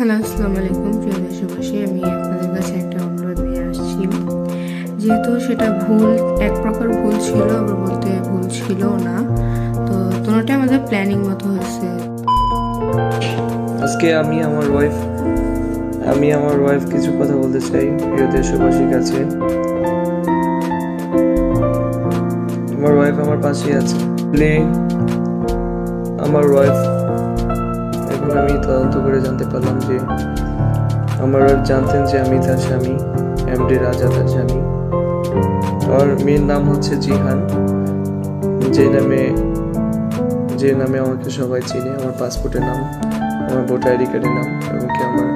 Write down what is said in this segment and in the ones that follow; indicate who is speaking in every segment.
Speaker 1: Hello, আসসালামু আলাইকুম। প্রিয় দেশবাসী, আমি আপনাদের কাছে একটা অনুরোধ নিয়ে আসছি। যেহেতু সেটা ভুল, এক প্রকার ভুল ছিল আবার বলতে ভুল ছিল না। তো দুটোটাই আমাদের প্ল্যানিং মতো হয়েছে
Speaker 2: আজকে আমি আমার ওয়াইফ আমি আমার ওয়াইফ কিছু কথা বলতে চাই, প্রিয় দেশবাসীর কাছে। আমার ওয়াইফ আমার পাশেই আছে। প্লে আমার ওয়াইফ এখন আমি তদন্ত করে জানতে পারলাম যে আমার ওয়াইফ জানতেন যে আমি তার স্বামী, এমডি রাজা তার স্বামী। আমার মেয়ের নাম হচ্ছে জিহান। যে নামে যে নামে আমাকে সবাই চিনে। আমার পাসপোর্টের নাম, আমার ভোটার আইডি কার্ডের নাম কি আমার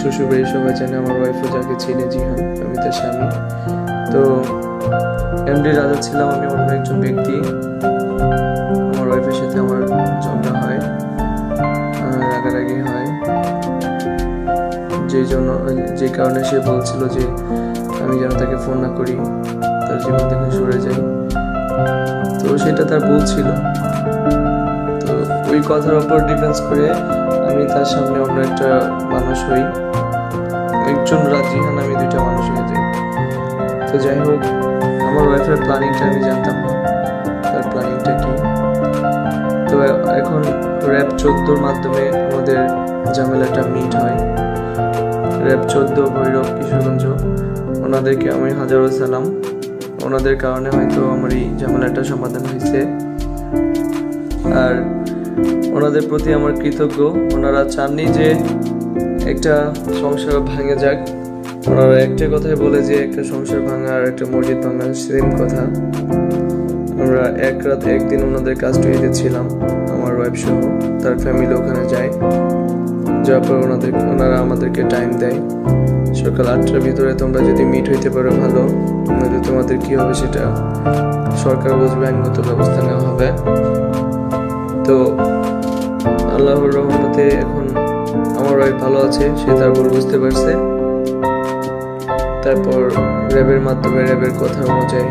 Speaker 2: শ্বশুরবাড়ির সবাই জানে। আমার ওয়াইফও যাকে চিনে জিহান, আমি তার স্বামী। তো এমডি রাজা ছিলাম আমি অন্য একজন ব্যক্তি। আমার ওয়াইফের সাথে আমার ঝগড়া হয়। রাগারাগি হয়। যে জন্য যে কারণে সে বলছিল যে আমি যেন তাকে ফোন না করি, তার জীবন থেকে সরে যাই। তো সেটা তার ভুল ছিল। তো ওই কথার উপর ডিফেন্স করে আমি তার সামনে অন্য একটা মানুষ হই। একজন রাজিহান আমি দুইটা মানুষ হয়ে যাই। তো যাই হোক, আমার ওয়াইফের প্ল্যানিংটা আমি জানতাম না। তার প্ল্যানিংটা কি? এখন র্যাপ চোদ্দোর মাধ্যমে আমাদের ঝামেলাটা মিট হয়। র্যাপ চোদ্দ, ভৈরব, কিশোরগঞ্জ, ওনাদেরকে আমি হাজারো সালাম। ওনাদের কারণে হয়তো আমার এই ঝামেলাটা সমাধান হয়েছে। আর ওনাদের প্রতি আমার কৃতজ্ঞ। ওনারা চাননি যে একটা সংসার ভাঙে যাক। ওনারা একটা কথাই বলে যে, একটা সংসার ভাঙা আর একটা মসজিদ ভাঙা সেম কথা। আমরা এক রাত একদিন ওনাদের কাস্টডিতে ছিলাম আমার ওয়াইফ সহ। তার ফ্যামিলি ওখানে যায়। যাওয়ার পর ওনাদের, ওনারা আমাদেরকে টাইম দেয়। সকাল আটটার ভিতরে তোমরা যদি মিট হইতে পারো ভালো নয়তো তোমাদের কি হবে সেটা সরকার বুঝবে, আইনগত ব্যবস্থা নেওয়া হবে। তো আল্লাহর রহমতে এখন আমার ওয়াইফ ভালো আছে, সে তার ভুল বুঝতে পারছে। তারপর র্যাবের মাধ্যমে র্যাবের কথা অনুযায়ী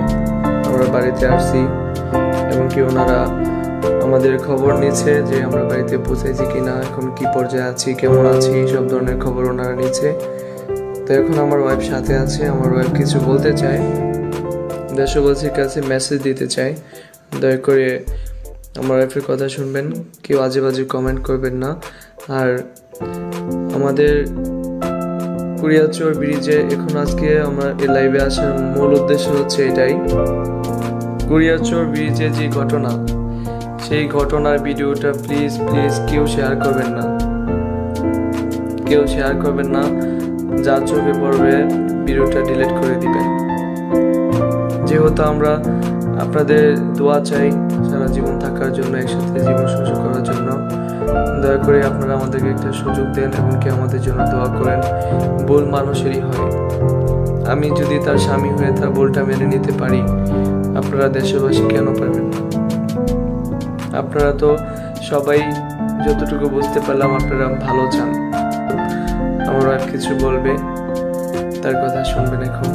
Speaker 2: আমরা বাড়িতে আসছি। এবং কি ওনারা আমাদের খবর নিচ্ছে যে আমরা বাড়িতে পৌঁছাইছি কিনা, এখন কি পর্যায়ে আছি, কেমন আছি সব ধরনের খবর ওনারা নিচ্ছে তো এখন আমার ওয়াইফ সাথে আছে, আমার ওয়াইফ কিছু বলতে চায়। দেশবাসীর কাছে মেসেজ দিতে চাই দয়া করে আমার ওয়াইফের কথা শুনবেন, কেউ আজে বাজে কমেন্ট করবেন না। আর আমাদের কুড়িয়াচর ব্রিজে এখন আজকে আমরা এই লাইভে আসার মূল উদ্দেশ্য হচ্ছে এটাই। কুড়িয়াচর ব্রিজে যে ঘটনা, সেই ঘটনার ভিডিওটা প্লিজ প্লিজ কেউ শেয়ার করবেন না। কেউ শেয়ার করবেন না যা চোখে পড়বে ভিডিওটা ডিলিট করে দিবেন। যেহেতু আমরা আপনাদের দোয়া চাই সারা জীবন থাকার জন্য, একসাথে জীবন সুযোগ করার জন্য, দয়া করে আপনারা আমাদেরকে একটা সুযোগ দেন এবং কি আমাদের জন্য দোয়া করেন, ভুল মানুষেরই হয়। আমি যদি তার স্বামী হয়ে তার ভুলটা মেনে নিতে পারি আপনারা দেশবাসী কেন পারবেন না? আপনারা তো সবাই যতটুকু বুঝতে পারলাম আপনারা ভালো চান। আমার আর কিছু বলবে, তার কথা শুনবেন এখন।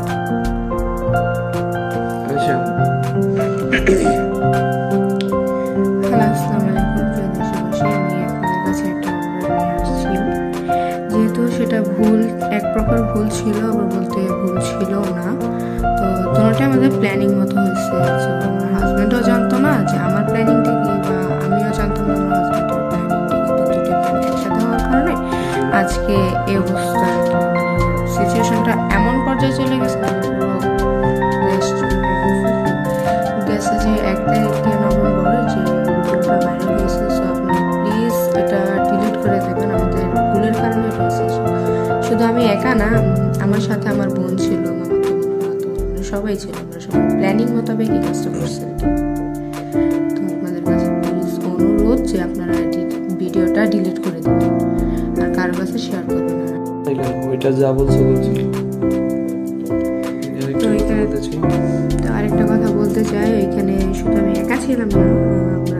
Speaker 1: যেহেতু সেটা ভুল, এক প্রকার ভুল ছিল, আবার বলতে ভুল ছিল না। আমাদের প্ল্যানিং মতো হয়েছে। আমার হাজব্যান্ডও জানতো না যে আমার প্ল্যানিংটা কি, বা আমিও জানতাম না আমার হাজব্যান্ডের প্ল্যানিংটা কি, তো দুটো একসাথে হওয়ার কারণে আজকে এই অবস্থা। সিচুয়েশনটা এমন পর্যায়ে চলে গেছে। সবাই আমরা সবাই প্ল্যানিং মোতাবেক এই কাজটা করছে তো আপনাদের কাছে প্লিজ অনুরোধ যে আপনারা ভিডিওটা ডিলিট করে দেবেন। আর কারও কাছে শেয়ার করবেন না।
Speaker 2: ওইটা যা বলছো বলছি।
Speaker 1: তো এখানে- তো আরেকটা কথা বলতে চাই এখানে শুধু আমি একা ছিলাম না আমরা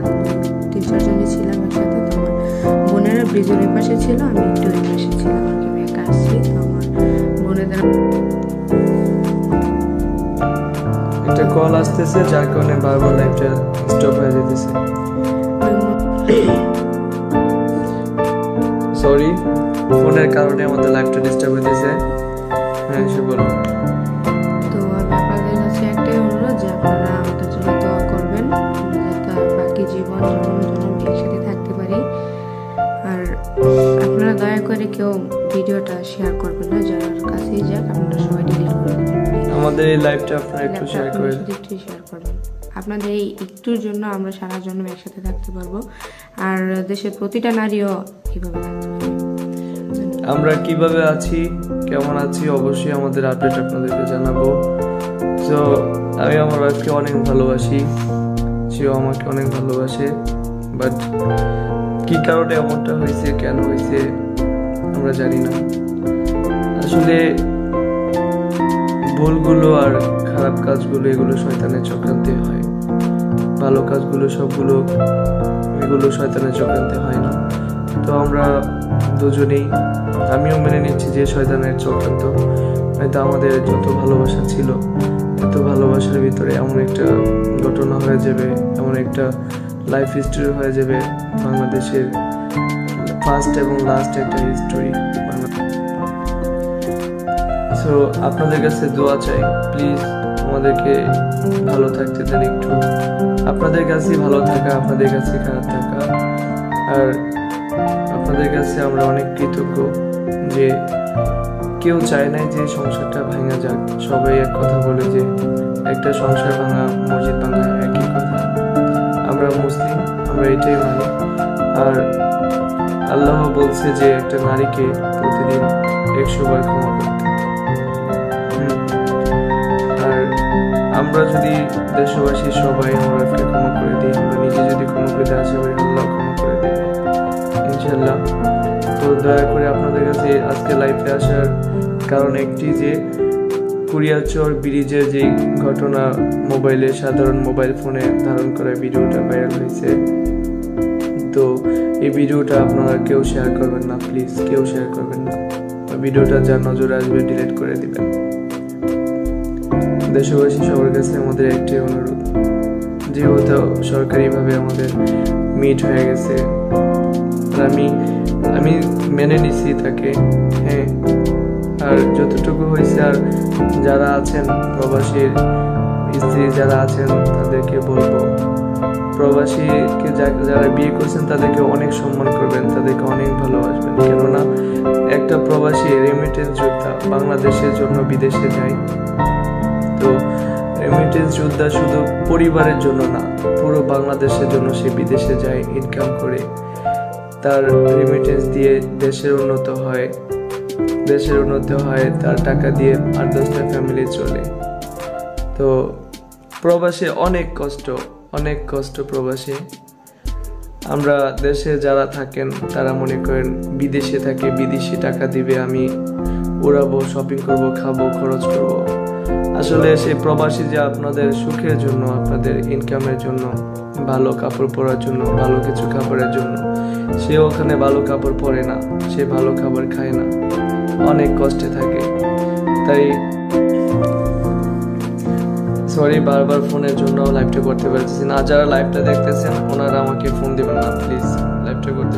Speaker 1: তিন চারজনই ছিলাম একসাথে। তো আমার বোনেরা ব্রিজের পাশে ছিল আমি একটু ওই পাশে ছিলাম আর কি আমি একা আসছি তো আমার বোনেদের
Speaker 2: কল আসতেছে, যার কারণে বারবার লাইফটা স্টপ হয়ে যেতেছে। সরি ফোনের কারণে আমাদের লাইফটা ডিস্টার্ব হইতেছে। হ্যাঁ সে বলো।
Speaker 1: তো কাছে একটাই যে আপনারা আমাদের করবেন বাকি জীবন থাকতে পারি। আর আপনারা দয়া করে কেউ ভিডিওটা শেয়ার করবেন না যার কাছেই যাক আপনারা সবাই ডিলিট করে
Speaker 2: আমাদের এই লাইফটা আপনারা একটু শেয়ার করে
Speaker 1: একটু শেয়ার করবেন আপনাদের এই একটুর জন্য আমরা সারা জন্ম একসাথে থাকতে পারব। আর দেশের প্রতিটা নারীও কীভাবে থাকতে পারবে।
Speaker 2: আমরা কীভাবে আছি কেমন আছি অবশ্যই আমাদের আপডেট আপনাদেরকে জানাব। তো আমি আমার ওয়াইফকে অনেক ভালোবাসি সেও আমাকে অনেক ভালোবাসে বাট কি কারণে এমনটা হয়েছে, কেন হয়েছে, আমরা জানি না। আসলে ভুলগুলো আর খারাপ কাজগুলো, এগুলো শয়তানের চক্রান্তে হয়। ভালো কাজগুলো সবগুলো, এগুলো শয়তানের চক্রান্তে হয় না। তো আমরা দুজনেই, আমিও মেনে নিচ্ছি যে শয়তানের চক্রান্ত। হয়তো আমাদের যত ভালোবাসা ছিল, এত ভালোবাসার ভিতরে এমন একটা ঘটনা হয়ে যাবে, এমন একটা লাইফ হিস্ট্রি হয়ে যাবে বাংলাদেশের ফার্স্ট এবং লাস্ট একটা হিস্টোরি সো আপনাদের কাছে দোয়া চাই প্লিজ আমাদেরকে ভালো থাকতে দেন একটু। আপনাদের কাছে ভালো থাকা, আপনাদের কাছে খারাপ থাকা। আর আপনাদের কাছে আমরা অনেক কৃতজ্ঞ যে কেউ চায় নাই যে সংসারটা ভাঙা যাক। সবাই এক কথা বলে যে একটা সংসার ভাঙা, মসজিদ ভাঙা একই কথা। আমরা মুসলিম, আমরা এটাই মানি। আর আল্লাহ বলছে যে একটা নারীকে প্রতিদিন একশো বার ক্ষমা করতে আর আমরা যদি দেশবাসী সবাই আমরা ক্ষমা করে দিই, আমরা নিজে যদি ক্ষমা করে দিই, আশা করি আল্লাহ ক্ষমা করে দেবে। ইনশাল্লাহ তো দয়া করে আপনাদের কাছে আজকে লাইফে আসার কারণ একটি যে কুরিয়াচর ব্রিজের যে ঘটনা মোবাইলে, সাধারণ মোবাইল ফোনে ধারণ করা ভিডিওটা ভাইরাল হয়েছে এই ভিডিওটা আপনারা কেউ শেয়ার করবেন না প্লিজ কেউ শেয়ার করবেন না। ভিডিওটা যার নজরে আসবে ডিলিট করে দিবেন। দেশবাসী সবার কাছে আমাদের একটি অনুরোধ। যেহেতু সরকারিভাবে আমাদের মিট হয়ে গেছে আমি আমি মেনে নিছি তাকে হ্যাঁ। আর যতটুকু হয়েছে, আর যারা আছেন প্রবাসীর স্ত্রী যারা আছেন, তাদেরকে বলব প্রবাসীকে যারা বিয়ে করছেন, তাদেরকে অনেক সম্মান করবেন, তাদেরকে অনেক ভালোবাসবেন। কেননা একটা প্রবাসী রেমিটেন্স যোদ্ধা বাংলাদেশের জন্য বিদেশে যায়। তো রেমিটেন্স যোদ্ধা শুধু পরিবারের জন্য না, পুরো বাংলাদেশের জন্য সে বিদেশে যায় ইনকাম করে। তার রেমিটেন্স দিয়ে দেশের উন্নত হয়, দেশের উন্নত হয়, তার টাকা দিয়ে আট দশটা ফ্যামিলি চলে। তো প্রবাসে অনেক কষ্ট অনেক কষ্ট প্রবাসে। আমরা দেশে যারা থাকেন, তারা মনে করেন বিদেশে থাকে, বিদেশি টাকা দিবে, আমি উড়াবো শপিং করব, খাব, খরচ করব। আসলে সেই প্রবাসী যে আপনাদের সুখের জন্য, আপনাদের ইনকামের জন্য, ভালো কাপড় পরার জন্য, ভালো কিছু খাবারের জন্য, সে ওখানে ভালো কাপড় পরে না, সে ভালো খাবার খায় না। অনেক কষ্টে থাকে। তাই সরি বারবার ফোনের জন্য লাইভটা করতে পারতেছি না। যারা লাইভটা দেখতেছেন, ওনারা আমাকে ফোন দেবেন না প্লিজ লাইভটা করতে